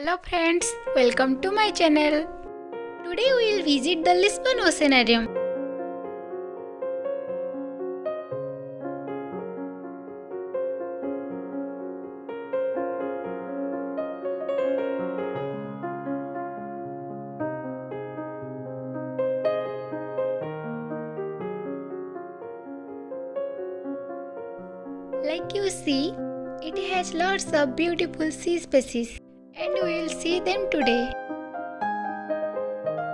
Hello friends, welcome to my channel. Today we will visit the Lisbon Oceanarium. Like you see, it has lots of beautiful sea species see them today.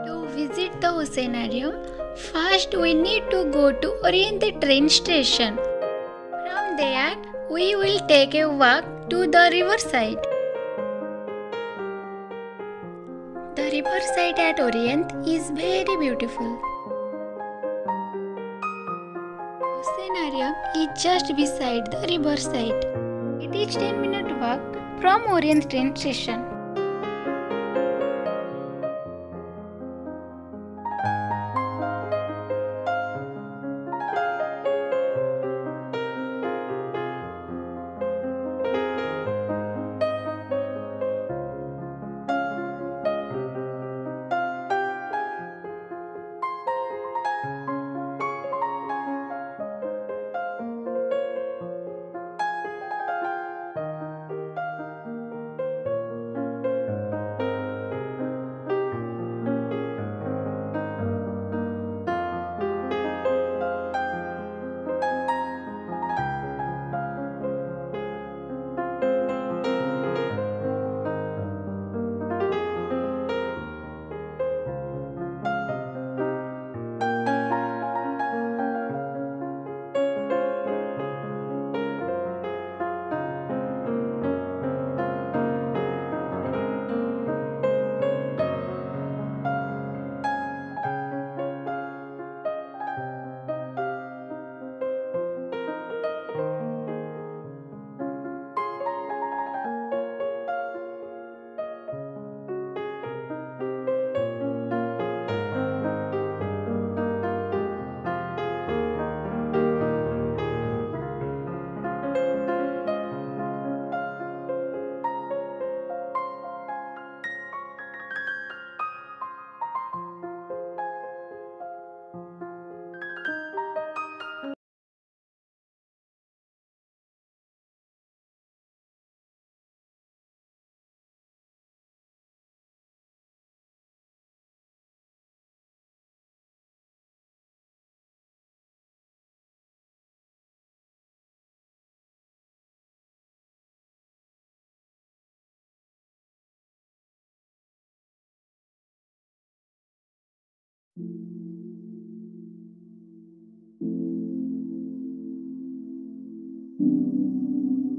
To visit the oceanarium, first we need to go to Orient train station. From there, we will take a walk to the riverside. The riverside at Orient is very beautiful. Oceanarium is just beside the riverside. It is 10 minute walk from Orient train station. うん。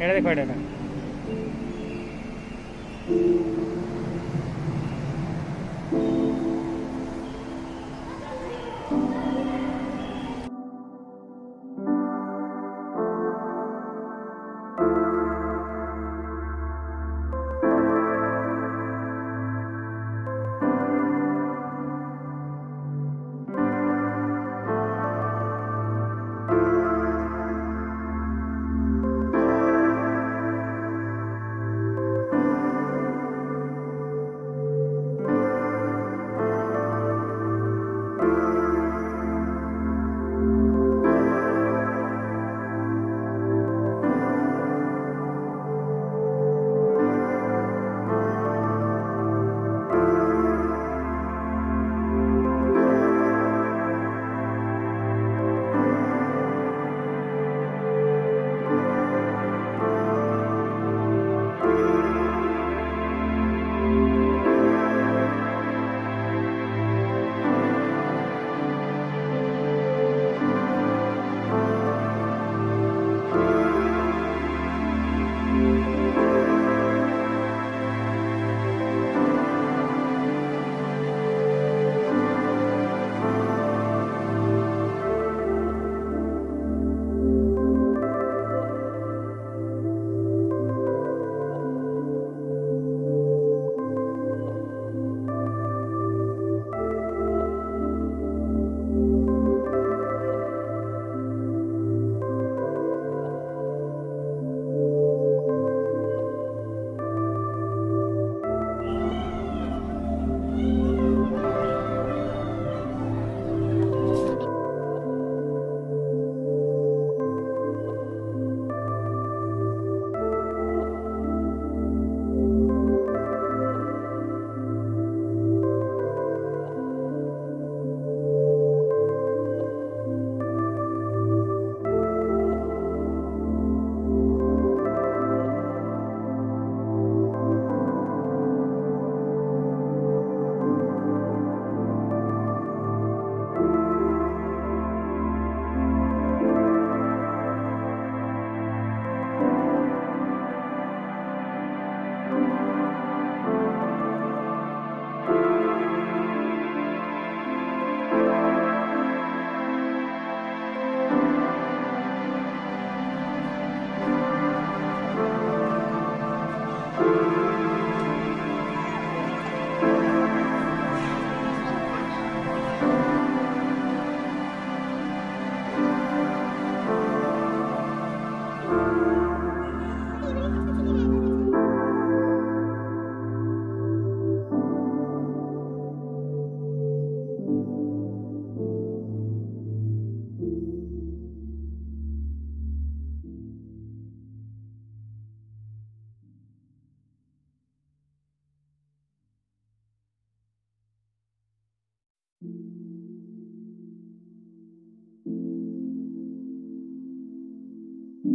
এটা দেখো এটা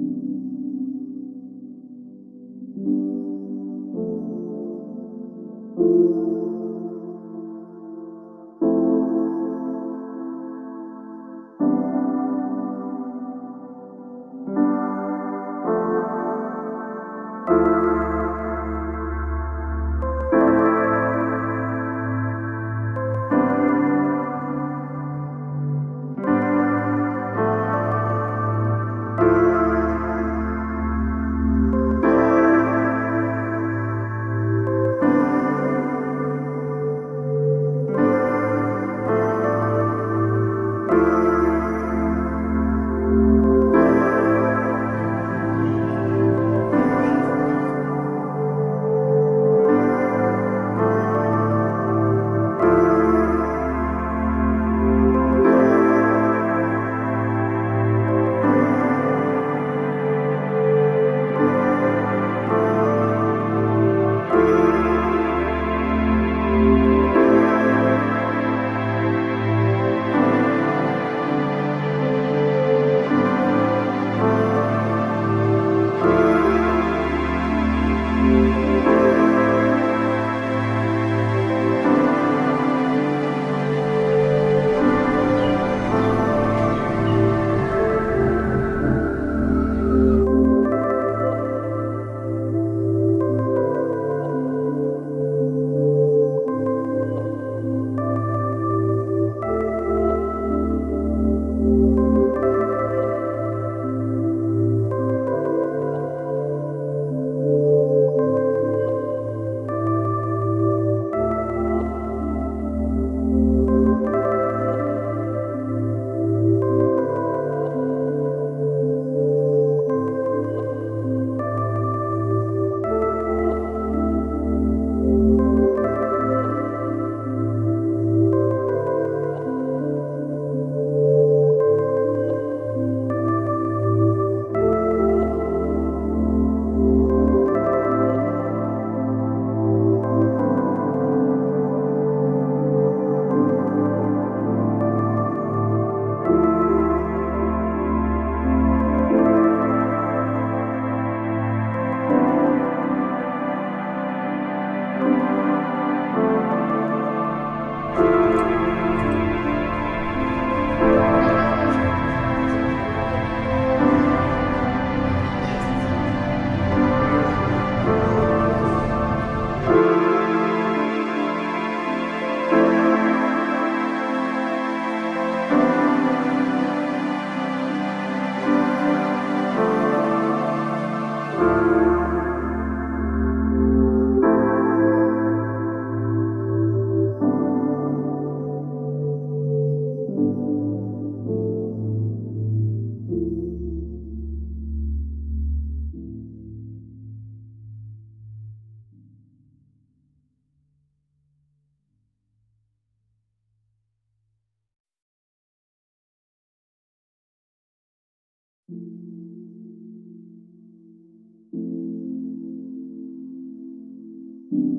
thank you.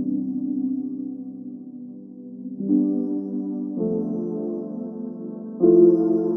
Thank you